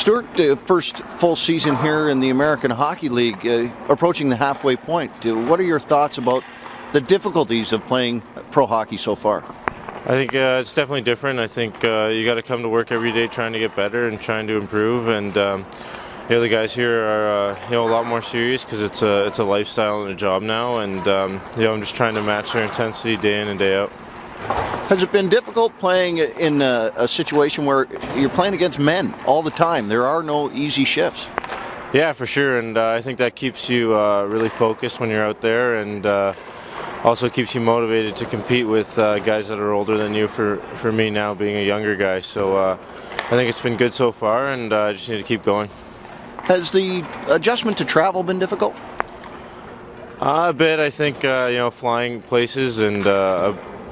Stuart, uh, first full season here in the American Hockey League, uh, approaching the halfway point. Uh, what are your thoughts about the difficulties of playing pro hockey so far? I think uh, it's definitely different. I think uh, you got to come to work every day trying to get better and trying to improve. And um, the guys here are uh, you know a lot more serious because it's a it's a lifestyle and a job now. And um, you know, I'm just trying to match their intensity day in and day out. Has it been difficult playing in a, a, situation where you're playing against men all the time? There are no easy shifts. Yeah, for sure, and uh, I think that keeps you uh, really focused when you're out there, and uh, also keeps you motivated to compete with uh, guys that are older than you. For for me now, being a younger guy, so uh, I think it's been good so far, and uh, I just need to keep going. Has the adjustment to travel been difficult? a bit, I think. you know, flying places and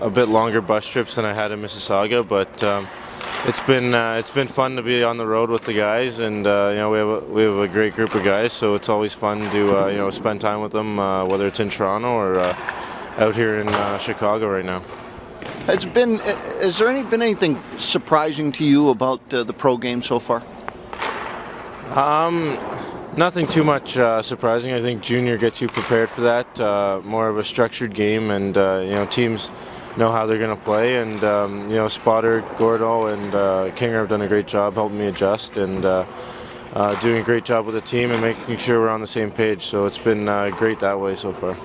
a bit longer bus trips than I had in Mississauga, but um, it's been uh, it's been fun to be on the road with the guys, and uh, you know we have a, we have a great group of guys, so it's always fun to uh, you know spend time with them, uh, whether it's in Toronto or uh, out here in uh, Chicago right now. Has been has there any been anything surprising to you about the pro game so far? Um, Nothing too much uh, surprising. I think junior gets you prepared for that. Uh, more of a structured game, and uh, you know teams know how they're going to play. And um, you know Spotter, Gordo, and uh, Kinger have done a great job helping me adjust and uh, uh, doing a great job with the team and making sure we're on the same page. So it's been great that way so far.